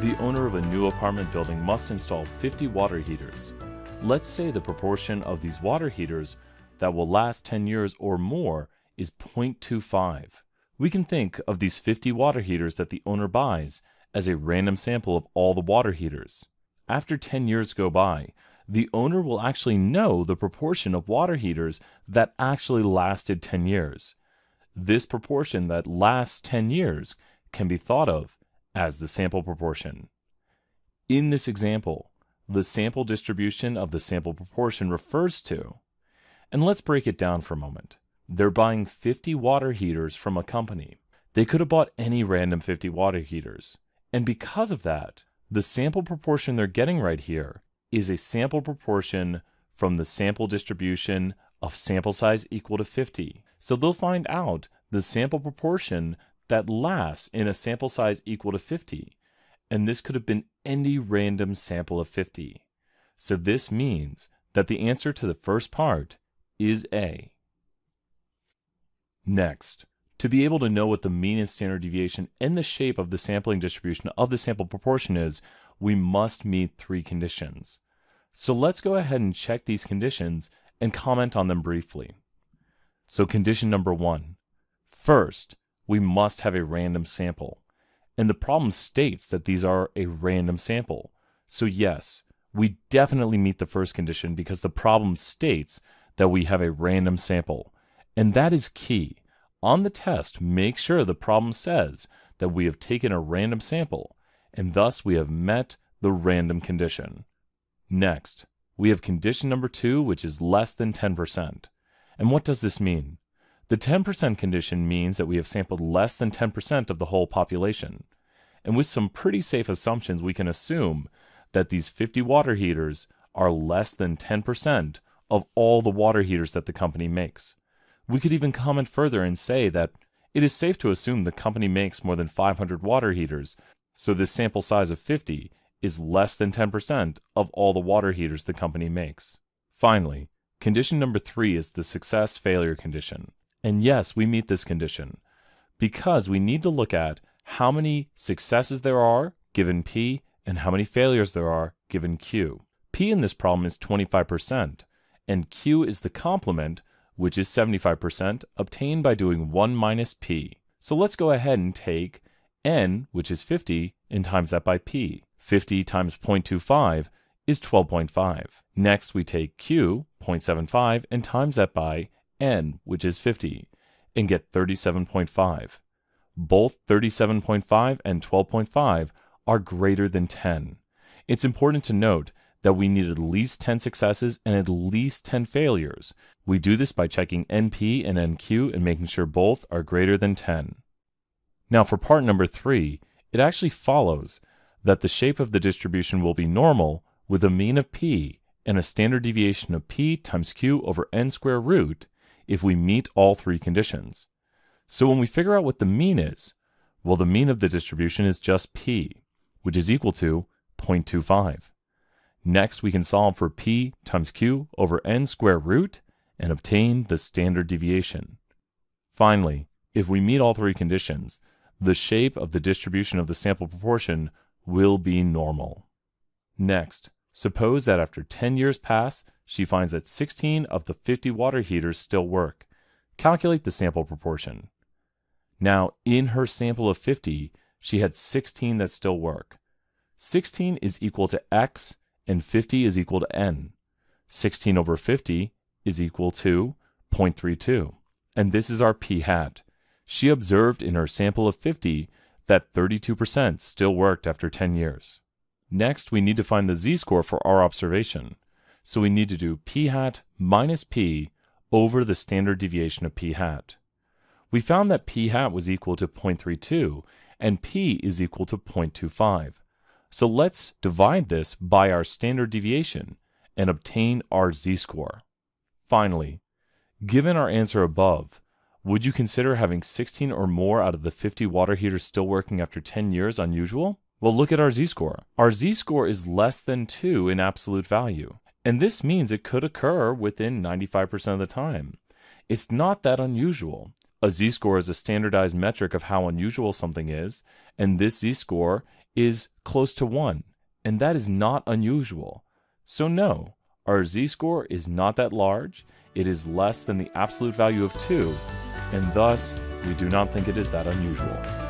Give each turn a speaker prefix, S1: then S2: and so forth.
S1: the owner of a new apartment building must install 50 water heaters. Let's say the proportion of these water heaters that will last 10 years or more is 0.25. We can think of these 50 water heaters that the owner buys as a random sample of all the water heaters. After 10 years go by, the owner will actually know the proportion of water heaters that actually lasted 10 years. This proportion that lasts 10 years can be thought of as the sample proportion. In this example, the sample distribution of the sample proportion refers to, and let's break it down for a moment. They're buying 50 water heaters from a company. They could have bought any random 50 water heaters. And because of that, the sample proportion they're getting right here is a sample proportion from the sample distribution of sample size equal to 50. So they'll find out the sample proportion that lasts in a sample size equal to 50. And this could have been any random sample of 50. So this means that the answer to the first part is A. Next, to be able to know what the mean and standard deviation and the shape of the sampling distribution of the sample proportion is, we must meet three conditions. So let's go ahead and check these conditions and comment on them briefly. So condition number one. First, we must have a random sample. And the problem states that these are a random sample. So yes, we definitely meet the first condition because the problem states that we have a random sample. And that is key. On the test, make sure the problem says that we have taken a random sample, and thus we have met the random condition. Next, we have condition number two, which is less than 10%. And what does this mean? The 10% condition means that we have sampled less than 10% of the whole population. And with some pretty safe assumptions, we can assume that these 50 water heaters are less than 10% of all the water heaters that the company makes. We could even comment further and say that it is safe to assume the company makes more than 500 water heaters, so this sample size of 50 is less than 10% of all the water heaters the company makes. Finally, condition number three is the success failure condition. And yes, we meet this condition because we need to look at how many successes there are given P and how many failures there are given Q. P in this problem is 25%, and Q is the complement which is 75%, obtained by doing 1 minus p. So let's go ahead and take n, which is 50, and times that by p. 50 times 0.25 is 12.5. Next, we take q, 0.75, and times that by n, which is 50, and get 37.5. Both 37.5 and 12.5 are greater than 10. It's important to note that we need at least 10 successes and at least 10 failures. We do this by checking NP and NQ and making sure both are greater than 10. Now for part number 3, it actually follows that the shape of the distribution will be normal with a mean of p and a standard deviation of p times q over n square root if we meet all three conditions. So when we figure out what the mean is, well, the mean of the distribution is just p, which is equal to 0.25. Next, we can solve for p times q over n square root and obtain the standard deviation. Finally, if we meet all three conditions, the shape of the distribution of the sample proportion will be normal. Next, suppose that after 10 years pass, she finds that 16 of the 50 water heaters still work. Calculate the sample proportion. Now, in her sample of 50, she had 16 that still work. 16 is equal to x and 50 is equal to n. 16 over 50 is equal to 0.32. And this is our p hat. She observed in her sample of 50 that 32% still worked after 10 years. Next, we need to find the z-score for our observation. So we need to do p hat minus p over the standard deviation of p hat. We found that p hat was equal to 0.32 and p is equal to 0.25. So let's divide this by our standard deviation and obtain our z-score. Finally, given our answer above, would you consider having 16 or more out of the 50 water heaters still working after 10 years unusual? Well, look at our z-score. Our z-score is less than 2 in absolute value, and this means it could occur within 95% of the time. It's not that unusual. A z-score is a standardized metric of how unusual something is, and this z-score is close to 1, and that is not unusual. So no, our z-score is not that large, it is less than the absolute value of 2, and thus we do not think it is that unusual.